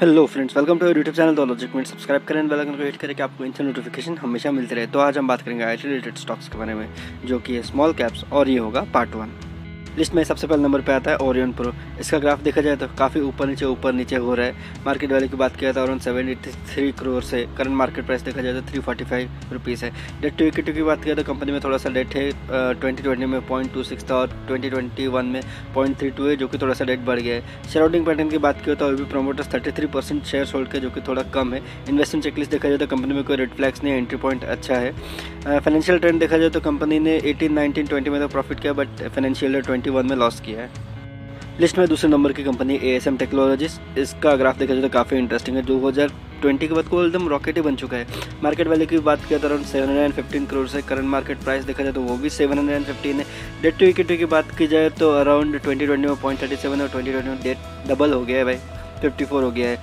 Hello friends welcome to YouTube channel तो minute subscribe करें bell icon को hit करके आपको इनसे नोटिफिकेशन हमेशा मिलते रहे। तो आज हम बात करेंगे आईटी रिलेटेड स्टॉक्स के बारे में, जो कि है स्मॉल कैप्स और ये होगा पार्ट वन लिस्ट में सबसे पहले नंबर पे आता है ओरियन प्रो इसका ग्राफ देखा जाए तो काफ़ी ऊपर नीचे ऊपर नीचे हो रहा है। मार्केट वैल्यू की बात किया था around seven eighty three crore से करंट मार्केट प्राइस देखा जाए तो थ्री फोर्टी फाइव रुपीज़ है। डेट टू इक्विटी की बात किया तो कंपनी में थोड़ा सा डेट है ट्वेंटी ट्वेंटी में पॉइंट टू सिक्स था और ट्वेंटी ट्वेंटी वन में पॉइंट थ्री टू है, जो कि थोड़ा सा डेट बढ़ गया है। शेयर होल्डिंग पैटर्न की बात किया तो अभी promoters thirty three percent share hold के जो कि थोड़ा कम है। इन्वेस्टमेंट चेकलिस्ट देखा जाए तो कंपनी में कोई रेड फ्लैक्स नहीं एंट्री पॉइंट अच्छा है। फाइनेंशियल ट्रेंड देखा जाए तो कंपनी ने एटीन नाइनटीन ट्वेंटी में तो प्रॉफिट किया बट फाइनेंशियल ट्वेंटी वन में लॉस किया है। लिस्ट में दूसरे नंबर की company A S M technologies इसका ग्राफ देखा जाए तो काफ़ी इंटरेस्टिंग है दो हज़ार ट्वेंटी के बाद को एकदम रॉकेट ही बन चुका है। मार्केट वैल्यू की बात किया तो around seven hundred and fifteen crore से करंट मार्केट प्राइस देखा जाए तो वो भी सेवन हंड्रेड एंड फिफ्टीन है। डेट टू इक्विटी की बात की जाए तो अराउंड ट्वेंटी ट्वेंटी में पॉइंट थर्टी सेवन और ट्वेंटी ट्वेंटी में डेट डबल हो गया है भाई। फिफ्टी फोर हो गया है।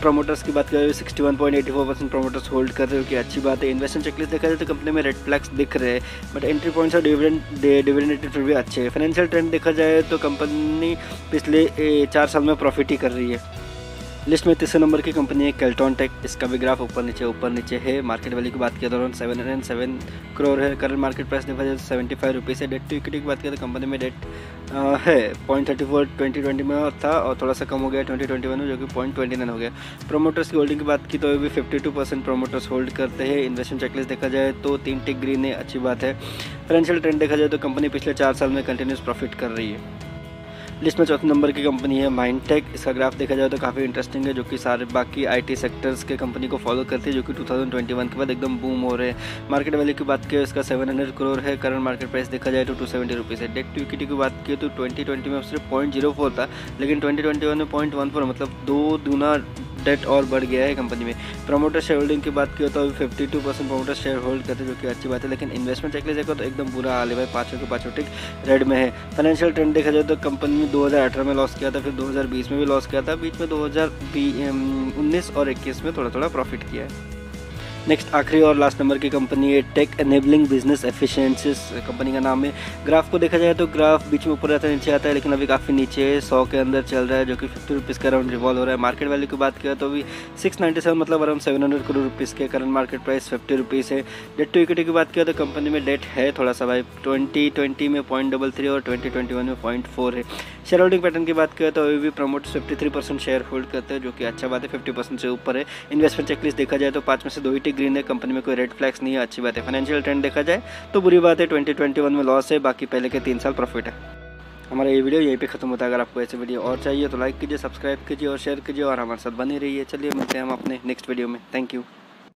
प्रोमोटर्स की बात करें sixty one point eighty four percent promoters hold कर रहे हो कि अच्छी बात है। इन्वेस्टमेंट चेकलिस्ट देखा जाए तो कंपनी में रेड फ्लैक्स दिख रहे हैं बट एंट्री पॉइंट्स और डिविडेंड डिविडेंड फिर भी अच्छे हैं। फाइनेंशियल ट्रेंड देखा जाए तो कंपनी पिछले चार साल में प्रॉफिट ही कर रही है। लिस्ट में तीसरे नंबर की कंपनी है कैल्टॉन टेक। इसका भी ग्राफ ऊपर नीचे ऊपर नीचे है। मार्केट वैल्यू की बात किया तो around seven hundred seven crore है। करंट मार्केट प्राइस देखा जाए सेवेंटी फाइव रुपीज़ है। डेट टू इक्विटी की बात किया तो कंपनी में डेट है। Point thirty four twenty twenty में था और थोड़ा सा कम हो गया ट्वेंटी ट्वेंटी वन में जो कि पॉइंट ट्वेंटी नाइन हो गया। प्रोमोटर्स की होल्डिंग की बात की तो अभी fifty two percent promoters hold करते हैं। इन्वेस्टमेंट चेकलिस्ट देखा जाए तो तीन टिक ग्रीन है। अच्छी बात है। फाइनेंशियल ट्रेंड देखा जाए तो कंपनी पिछले चार साल में कंटिन्यूस प्रॉफिट कर रही है। लिस्ट में चौथे नंबर की कंपनी है माइंड इसका ग्राफ देखा जाए तो काफ़ी इंटरेस्टिंग है, जो कि सारे बाकी आईटी सेक्टर्स के कंपनी को फॉलो करती है, जो कि 2021 के बाद एकदम बूम हो रहे हैं। मार्केट वैल्यू की बात की इसका 700 करोड़ है। करंट मार्केट प्राइस देखा जाए तो टू सेवेंटी रुपीज़ है। डेट टू इक्विटी की बात की तो ट्वेंटी में सिर्फ़ पॉइंट ज़ीरो फोर था, लेकिन ट्वेंटी में पॉइंट वन फोर मतलब दो दूना डेट और बढ़ गया है कंपनी में। प्रमोटर शेयर होल्डिंग की बात की हो तो अभी fifty two percent promoter share hold करते जो कि अच्छी बात है, लेकिन इन्वेस्टमेंट चेक देखो तो एकदम बुरा हाल है भाई, पाँचों के पाँचों टिक रेड में है। फाइनेंशियल ट्रेंड देखा जाए तो कंपनी ने दो में लॉस किया था, फिर दो में भी लॉस किया था, बीच में दो उन्नीस और इक्कीस में थोड़ा थोड़ा प्रॉफिट किया है। नेक्स्ट आखिरी और लास्ट नंबर की कंपनी है tech enabling business efficiencies company का नाम है। ग्राफ को देखा जाए तो ग्राफ बीच में ऊपर आता है, नीचे आता है, लेकिन अभी काफ़ी नीचे है, सौ के अंदर चल रहा है, जो कि फिफ्टी रुपीज़ का अराउंड रिवॉल्व हो रहा है। मार्केट वैल्यू की बात किया तो अभी सिक्स नाइन्टी सेवन मतलब around seven hundred crore rupees के current market price fifty rupees है। डेट टू इक्विटी की बात किया तो कंपनी में डेट है थोड़ा सा भाई ट्वेंटी ट्वेंटी में पॉइंट डबल थ्री और ट्वेंटी ट्वेंटी वन में पॉइंट फोर है। शेयर होल्डिंग पैटर्न की बात किया तो अभी भी promoter fifty three percent share hold करते हैं, जो कि अच्छा बात है फिफ्टी परसेंट से ऊपर है। इन्वेस्टमेंट चेकलिस्ट देखा जाए तो पाँच में से दो ही ग्रीन है कंपनी में कोई रेड फ्लैक्स नहीं है, अच्छी बात है। फाइनेंशियल ट्रेंड देखा जाए तो बुरी बात है ट्वेंटी ट्वेंटी वन में लॉस है, बाकी पहले के तीन साल प्रॉफिट है। हमारा ये वीडियो यहीं पे खत्म होता है। अगर आपको ऐसे वीडियो और चाहिए तो लाइक कीजिए सब्सक्राइब कीजिए और शेयर कीजिए और हमारे साथ बने रहिए। चलिए मिलते हैं हम अपने नेक्स्ट वीडियो में। Thank you